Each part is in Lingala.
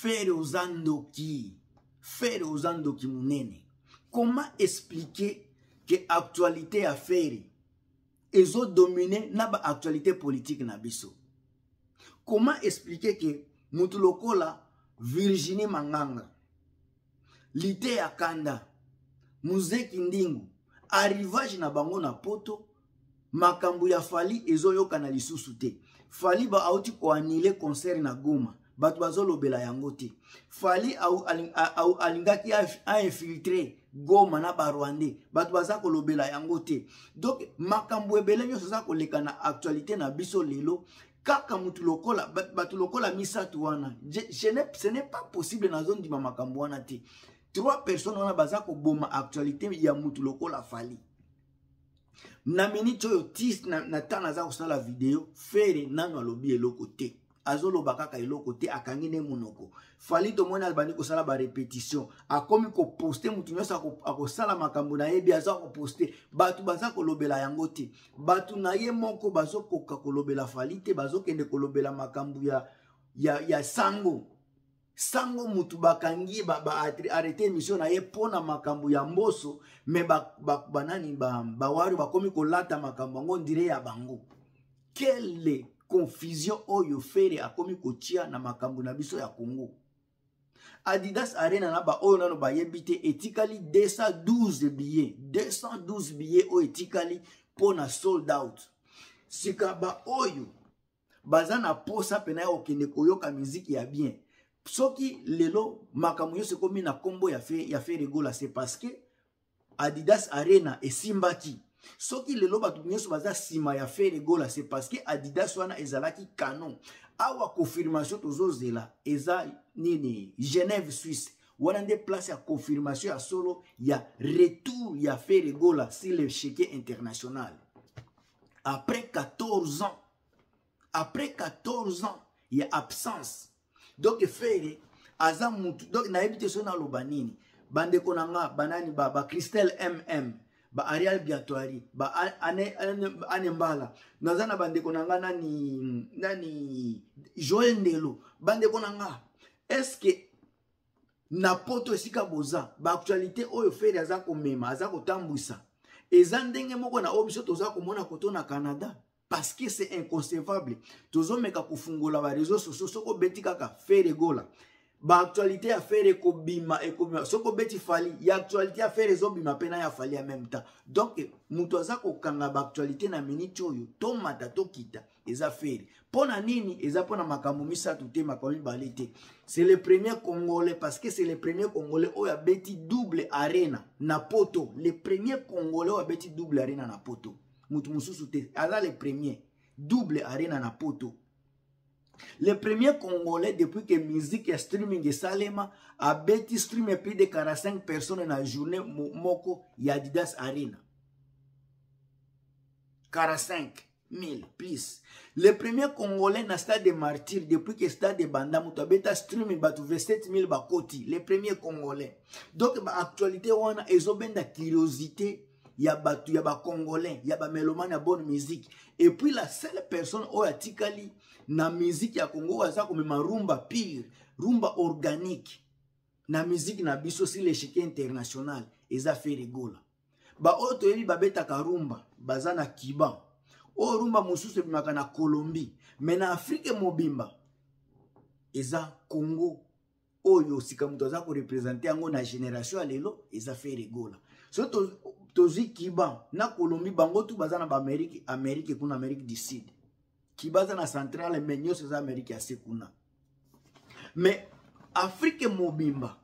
fere oza ndoki fere oza ndoki monene comment expliquer ke actualité ya fere ezodomine na baactualité politique na biso comment expliquer ke motu lokola virginie manganga liteya kanda muze kindingu arrivage na bango na poto makambo ya fali ezoyokana lisusu te fali ba auti koanile concert na goma bato bazolobela yango te fali alingaki ainfiltre goma na barwandais bato baza kolobela yango te donk makambo ebele nyonso eza koleka na actualité na biso lelo kaka mutu lokola bato lokola misato wana je, je ne, ce n'est pas possible nazondima makambo wana te trois personnes wana baza koboma actualité ya mutu lokola fali na miniti oyo tis na, na ntango naza kosala video fere nano alobi eloko te azoloba kaka eloko te akangi nde monoko fali tomoni abandi kosala barepetition akomi koposte moto nyonso akosala makambo na ye bi aza koposte bato baza kolobela yango te bato na ye moko bazokoka kolobela fali te bazokende kolobela makambo ya, ya, ya sango sango motu bakangi baarrete ba, émission na ye mpo na makambo ya mboso me banani ba, ba, ba, bawari bakomi kolata makambo yango ndire ya bango kele confusion oyo fere akomi kotia na makambo na biso ya congo Adidas Arena na ba oyo nano bayebi te etikali 212 billets 212 billets oyo etikali mpo na sold out sika ba oyo baza na posa mpena ya kokende koyoka miziki ya bien soki lelo makambo nyonso ekomi na nkombo ya, fe, ya feregola se parce que adidas arena esimbaki soki lelo bato nyonso baza nsima ya fere gola se parce que adidas wana ezalaki canon awa confirmation tozozela eza nini genève suisse wana nde place ya confirmation ya solo ya retour ya fere gola si le chequet international après 14 ans après 14 ans ya absence donc fere aza mutu donc nayebi te so naloba nini bandeko na nga banani ba, ba christelle mm ba arial biatoari ba ane, ane, ane mbala naza na bandeko na nga nani nani joel ndelo bandeko na nga eske na poto esika boza baaktualité oyo fere aza komema aza kotambwisa eza ndenge moko na oyo biso toza komona koto na canada parce que c'est inconcevable tozomeka kofungola bareseau sociaux soki obeti kaka fere gola baactualité ya fere ekobima ekobima soki obeti fali ya actualité ya fere ezobima mpe na ya fali ya même temps donc moto aza kokanga baactualité na miniti oyo tomata tokita eza fere mpo na nini eza mpo na makambo misato te makambo mibale te c'est le premier congolais parce que c'est le premier congolais oyo abeti double arena na poto le premier congolais oyo abeti double arena na poto moto mosusu te aza le premier double arena na poto le premier congolais depuis que musique ya streaming esalema abeti stream ya plus de 45 personnes na journée moko ya adidas arena 45 000 plus le premier congolais na stade de martyr depuis que stade ebanda moto abeta streaming bato 27 000 bakoti le premier congolais donc baactualité wana ezobenda curiosité ya bato ya bacongolais ya bamelomane ya bonne musique epuis la seule personne oyo atikali na musique ya congo oyo aza komema rumba pire rumba organique na musique na biso si lecheke international eza ferigola baoyo toyebi babetaka rumba baza na cuban oyo rumba mosusu ebimaka na colombie me na afrike mobimba eza congo oyo sika moto aza korepresente yango na génération ya lelo eza fere egola so tozwi kiba na colombie bango tu baza na baamerique amerique kuna amerique du sud kiba aza na centrale me nyonso eza amerique ya se kuna me afrike mobimba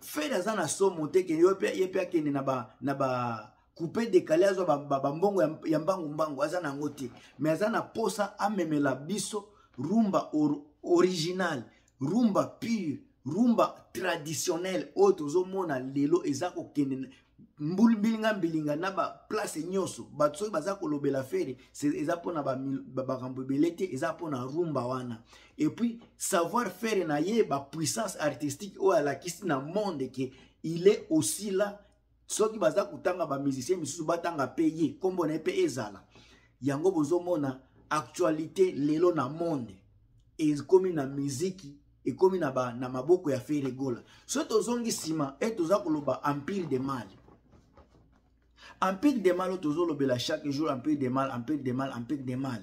fere aza na somo te ke ye mpe akende na ba, na ba coupe dekale azwa bambongo ba, ba ya mbangu mbangu aza na yango te me aza na mposa amemela biso rumba or, original rumba pure rumba traditionnel oyo tozomona lelo eza kokende mbilinga mbilinga na baplace nyonso bato soki baza kolobela fere eza mpona bakambo ebele te eza mpona rumba wana epuis savoir faire na ye bapuissance artistique oyo alakisi na monde ke il est aussi là soki baza kotanga bamusicien misusu batanga mpe ye nkombo na ye mpe ezala yango bozomona actualité lelo na monde ekomi na miziki ekomi na, ba, na maboko ya feregola soki tozongi nsima e toza koloba empire de mal empire de mal oyo tozolobela chaque jour empire de mal empire de mal empire de mal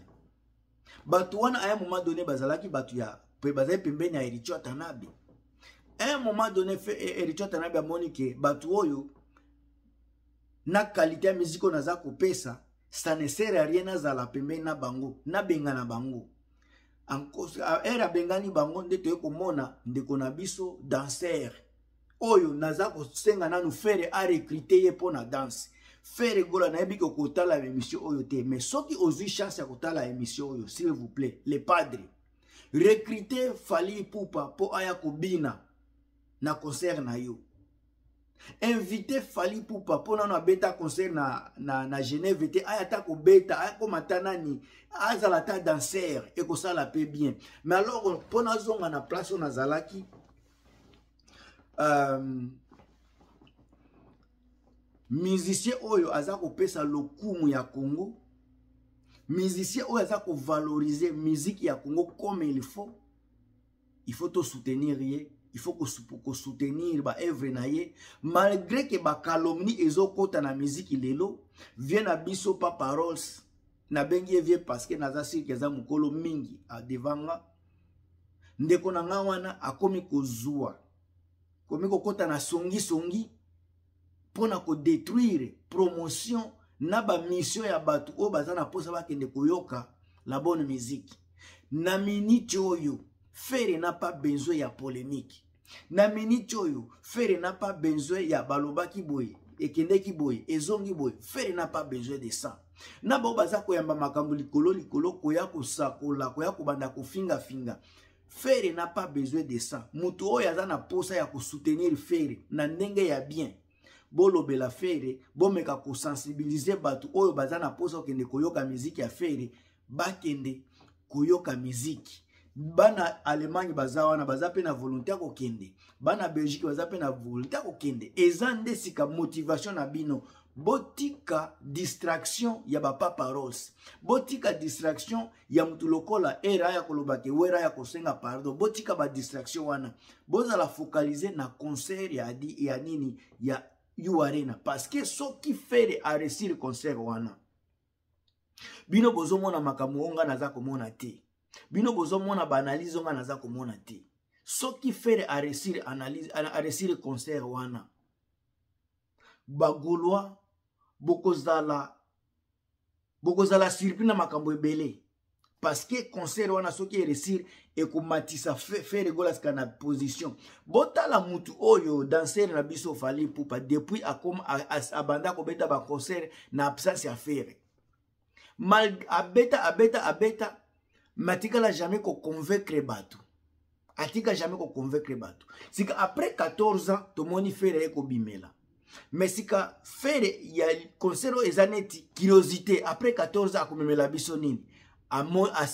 bato wana aya moment donné bazalaki bato ya bazali pembeni ya eritio atanabe un moment donné e, eritio atanabe amoni ke bato oyo na kalite ya miziki oyo naza kopesa ça ne sert à rien nazala pembeni na bango nabengana bango ere abengani bango nde toye komona ndeko na biso danser oyo naza kosenga nanu fere arecrute ye mpo na danse fere gola nayebi ke okotala baemission oyo te mais soki ozwi chance ya kotala emission oyo s'il vous plaît le padre recrute fali pupa mpo aya kobina na concert na yo invite fali pupa mpo nano abeta concert na, na, na genève te aya ata kobeta akoma ata nani azala ata danser ekosala mpe bien mais alors mpo nazonga na place oyo nazalaki euh, musicien oyo aza kopesa lokumu ya congo musicien oyo aza kovalorize musique ya congo comme il faut il faut tosoutenir ye il faut kosoutenir baevre na ye malgré ke bacalomnie ezokɔta na miziki lelo vie na biso pa paroles nabengi ye vie parce que naza sur que aza mokolo mingi devant nga ndeko na nga wana akomi kozwa komi kokɔta na songisongi mpo na kodetruire promotion na bamisio ya bato oyo baza na mposa bakende koyoka la bonne musique na miniti oyo fere na pa besoin ya polemique na miniti oyo fere na pas besoin ya balobaki boye ekendeki boye ezongi boye fere na pas besoin de ça na bao baza koyamba makambo likolo likolo koya kosakola koya kobanda kofingafinga fere na pas besoin de ça moto oyo aza na mposa ya kosoutenir fere na ndenge ya bien bolobela fere bomeka kosensibilize bato oyo baza na mposa kokende koyoka miziki ya fere bakende koyoka miziki bana allemagne baza wana baza mpe na volonté ya kokende bana belgique baza mpe na volonté ya kokende eza nde sika motivation na bino botika distraction ya bapaparos botika distraction ya motu lokola era ya koloba ke wera ya kosenga pardon botika badistraction wana bozala focalize na concert ya, ya nini ya u arena parce que soki fere aresire concert wana bino bozomona makambo oyo ngai naza komona te bino bozomona baanalyse oyo ngai naza komona te soki fere aresire analyse aresire concert wana bagolois bokozala bokozala surpris na makambo ebele parce que concert wana soki eresir ekomatisa fere golaska na position botala mutu oyo danser na biso fali pupa depuis akoma abanda kobeta baconcert na absence ya fere mal abeta abeta abeta matikala jamais koconvaincre bato atika jamais ko convaincre bato sika après 14 ans tomoni fere ye kobimela me sika fere ya concert oyo eza neti curiosité après 14 ans akomemela biso nini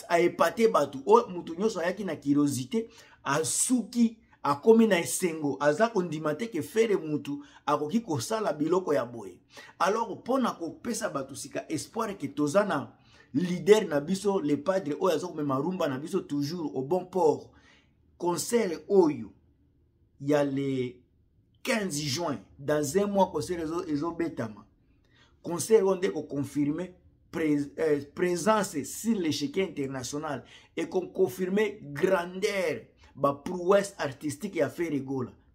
aepate bato oyo moto nyonso ayaki na curiosité asuki akomi na esengo aza kondima te ke fere mutu akoki kosala biloko ya boye alors mpo na kopesa bato sika espoir ke toza na leader na biso le padre oyo aza komema rumba na biso toujours au bon port concert oyo ya le 15 juin dans un mois concert ezobetama concert oyo nde koconfirme euh, présence sur l'échec international et qu'on confirme grandeur baprouesse artistique ya ferre gola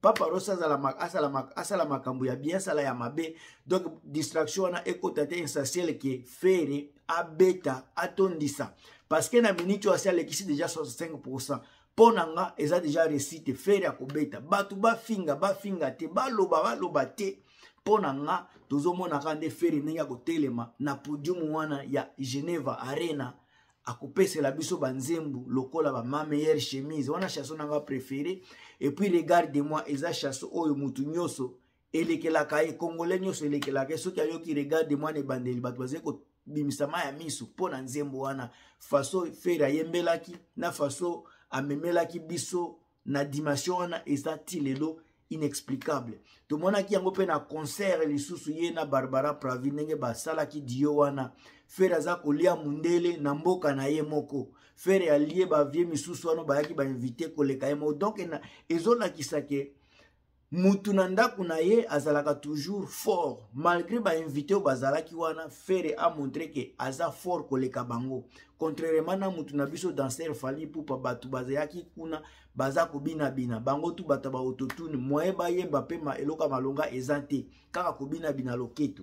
papa rosi asala makambo ya bien asala ya mabe donc distraction wana ekota te essentiel ke fere abeta atondisa parce que na minute oyo asi alekisi déjà 65 pourcent mpo na nga eza deja resite fere akobeta bato bafinga bafinga te baloba baloba te mpo na nga tozomonaka nde fere ndenge ya kotelema na podium wana ya geneva arena akopesela biso banzembo lokola bamameillere chemise wana chanson nanga préféré epuis regard de moi eza chanson oyo motu nyonso elekelaka ye congolais nyonso elekelaka ye soki ayoki regard de moi na ebandeli bato bazali kobimisama ya miso mpo na nzembo wana faso fere ayembelaki na faso amemelaki biso na dimension wana eza ti lelo inexplicable tomonaki yango mpe na concert lisusu ye na barbara pravi ndenge basalaki dio wana fere aza kolia mundele na mboka na ye moko fere alie bavie misusu wana bayaki bainvite koleka ye moko donk ezolakisa ke mutu na ndako na ye azalaka toujours fort malgré bainvité oyo bazalaki wana fere amontre ke aza fort koleka bango contrairement na mutu na biso danser fali pupa bato bazalaki kuna baza kobinabina bango tu bato ya baototune moye bayemba mpe eloko ya malonga eza te kaka kobinabina loketo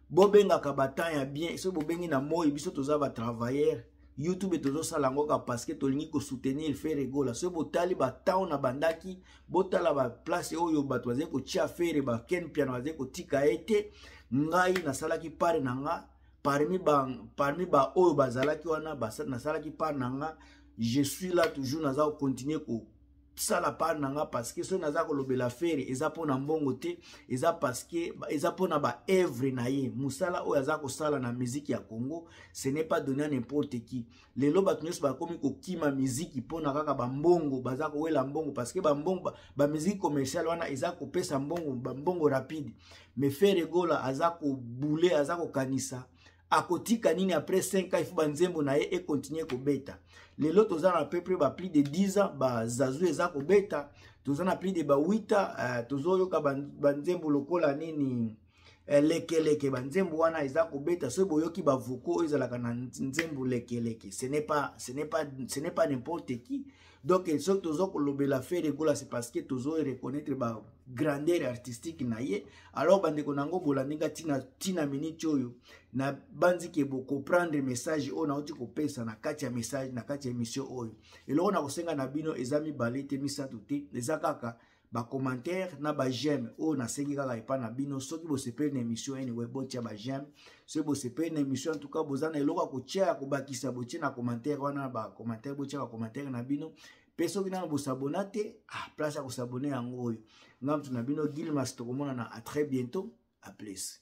bobengaka batemp ya bien soki bobengi na moi biso toza batravailleur youtube tozosala yango kaka parceke tolingi kosoutenir fere gola soki botali batemp na bandaki botala baplace oyo bato bazali kotia fere baken piano bazali kotika ye te ngai nasalaki pare na nga parmi baoyo parmi ba bazalaki wana nasalaki pare na nga je suis là toujours naza kocontinue ko sala part na nga parce que soki naza kolobela fere eza mpo na mbongo te eza parce que eza mpo na baevre na ye mosala oyo aza kosala na miziki ya congo ce n'est pas donné à n'importe qui lelo bato nyonso bakomi kokima miziki mpo na kaka bambongo baza kowela mbongo parce que bambongo bamiziki ba commerciale wana eza kopesa mbongo bambongo rapide mais fere gola aza kobule aza kokanisa akotika nini après 5 ans ifo banzembo na ye ekontinue kobeta lelo toza na peu près ba plus de 10 ans bazazu eza kobeta toza na plus de ba 8 ans uh, tozoyoka banzembo ba lokola nini eh, lekeleke banzembo wana eza kobeta soki boyoki bavoko oyo ezalaka na nzembo lekeleke ce n'est pas, ce n'est pas, ce n'est pas n'importe qui donc soki tozo kolobela fere gola c'est parce que tozo reconnaître ba grandeur artistique na ye alors bandeko na yango bolandi nga tina, tina minute oyo na banzi ke bocomprendre message oyo nauti kopesa na kati ya message na kati ya émission oyo eloko na kosenga na bino eza mibale te misato te eza kaka ba commentaire na ba j'aime oyo nasengi kaka epai na bino soki bosepeli na émission anyway botia ba j'aime soki bosepeli na émission en tout cas boza na eloko ya kotia ya kobakisa botie na commentaire wana ba commentaire botia ba commentaire na bino mpe soki nano bosabona te ah, place ya kosabone yango oyo ngai moto na bino gilmas tokomonana à très bientôt à plus